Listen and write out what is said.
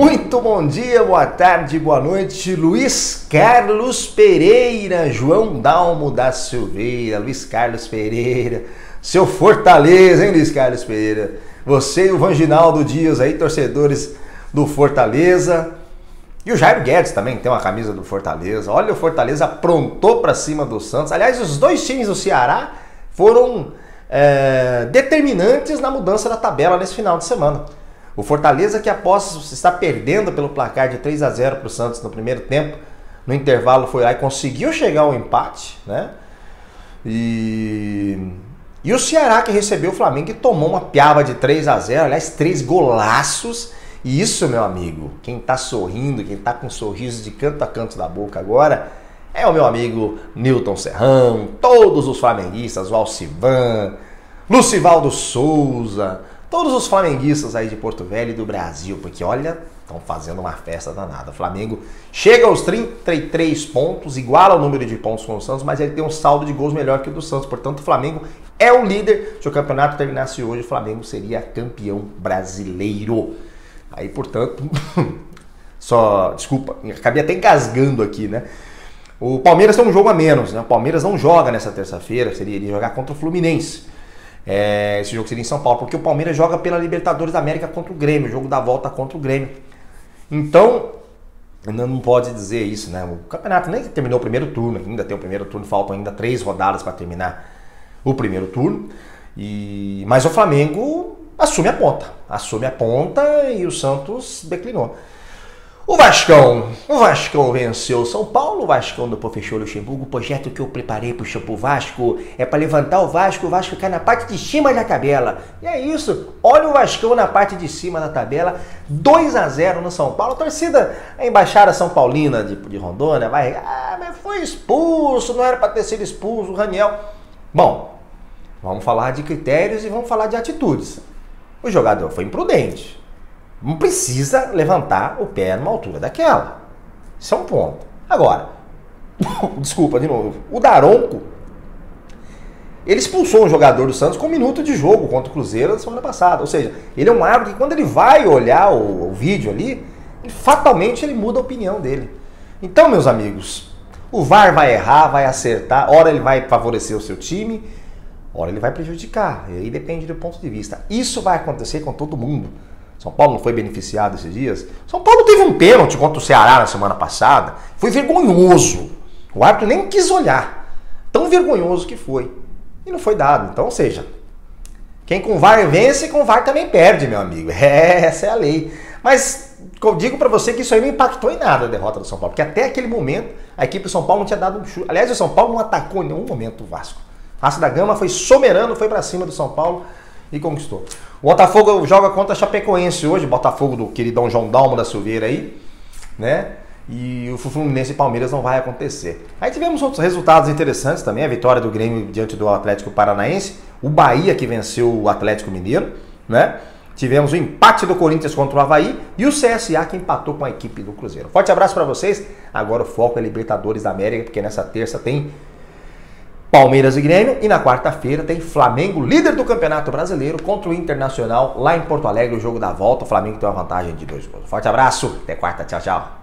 Muito bom dia, boa tarde, boa noite, Luiz Carlos Pereira, João Dalmo da Silveira, Luiz Carlos Pereira, seu Fortaleza, hein, Luiz Carlos Pereira? Você e o Vanginaldo Dias aí, torcedores do Fortaleza. E o Jairo Guedes também tem uma camisa do Fortaleza. Olha, o Fortaleza aprontou para cima do Santos. Aliás, os dois times do Ceará foram é, determinantes na mudança da tabela nesse final de semana. O Fortaleza, que após estar perdendo pelo placar de 3 a 0 para o Santos no primeiro tempo, no intervalo foi lá e conseguiu chegar ao empate, né? E, e o Ceará que recebeu o Flamengo e tomou uma piaba de 3 a 0 aliás, três golaços. E isso, meu amigo, quem está sorrindo, quem está com um sorriso de canto a canto da boca agora, é o meu amigo Newton Serrão, todos os flamenguistas, o Alcivan, Lucivaldo Souza, todos os flamenguistas aí de Porto Velho e do Brasil, porque olha, estão fazendo uma festa danada. O Flamengo chega aos 33 pontos, igual ao número de pontos com o Santos, mas ele tem um saldo de gols melhor que o do Santos. Portanto, o Flamengo é o líder. Se o campeonato terminasse hoje, o Flamengo seria campeão brasileiro. Aí, portanto, só, desculpa, acabei até engasgando aqui, né? O Palmeiras tem um jogo a menos, né? O Palmeiras não joga nessa terça-feira, seria ele jogar contra o Fluminense. É, esse jogo seria em São Paulo, porque o Palmeiras joga pela Libertadores da América contra o Grêmio, o jogo da volta contra o Grêmio. Então, não pode dizer isso, né? O campeonato nem terminou o primeiro turno, ainda tem o primeiro turno, faltam ainda três rodadas para terminar o primeiro turno. E mas o Flamengo assume a ponta, assume a ponta e o Santos declinou. O Vascão, o Vascão venceu São Paulo, o Vascão do professor Luxemburgo. O projeto que eu preparei para o Vasco é para levantar o Vasco, o Vasco ficar na parte de cima da tabela. E é isso, olha o Vascão na parte de cima da tabela, 2 a 0 no São Paulo. A torcida, a embaixada São Paulina de, de Rondônia vai, ah, mas foi expulso, não era para ter sido expulso, o Raniel. Bom, vamos falar de critérios e vamos falar de atitudes. O jogador foi imprudente. Não precisa levantar o pé numa altura daquela. Isso é um ponto. Agora, desculpa de novo, o Daronco, ele expulsou um jogador do Santos com um minuto de jogo contra o Cruzeiro na semana passada. Ou seja, ele é um árbitro que quando ele vai olhar o, o vídeo ali, fatalmente ele muda a opinião dele. Então, meus amigos, o VAR vai errar, vai acertar, hora ele vai favorecer o seu time, hora ele vai prejudicar. E aí depende do ponto de vista. Isso vai acontecer com todo mundo. São Paulo não foi beneficiado esses dias. São Paulo teve um pênalti contra o Ceará na semana passada. Foi vergonhoso. O árbitro nem quis olhar. Tão vergonhoso que foi. E não foi dado. Então, ou seja, quem com VAR vence, com VAR também perde, meu amigo. É, essa é a lei. Mas eu digo para você que isso aí não impactou em nada a derrota do São Paulo. Porque até aquele momento, a equipe do São Paulo não tinha dado um chute. Aliás, o São Paulo não atacou em nenhum momento o Vasco. Raça da Gama foi soberano, foi para cima do São Paulo e conquistou. O Botafogo joga contra a Chapecoense hoje, Botafogo do queridão João Dalmo da Silveira aí, né? E o Fluminense e Palmeiras não vai acontecer. Aí tivemos outros resultados interessantes também, a vitória do Grêmio diante do Atlético Paranaense, o Bahia que venceu o Atlético Mineiro, né? Tivemos o empate do Corinthians contra o Havaí e o CSA que empatou com a equipe do Cruzeiro. Forte abraço para vocês. Agora o foco é Libertadores da América, porque nessa terça tem Palmeiras e Grêmio. E na quarta-feira tem Flamengo, líder do Campeonato Brasileiro, contra o Internacional lá em Porto Alegre, o jogo da volta. O Flamengo tem uma vantagem de dois gols. Forte abraço, até quarta, tchau, tchau.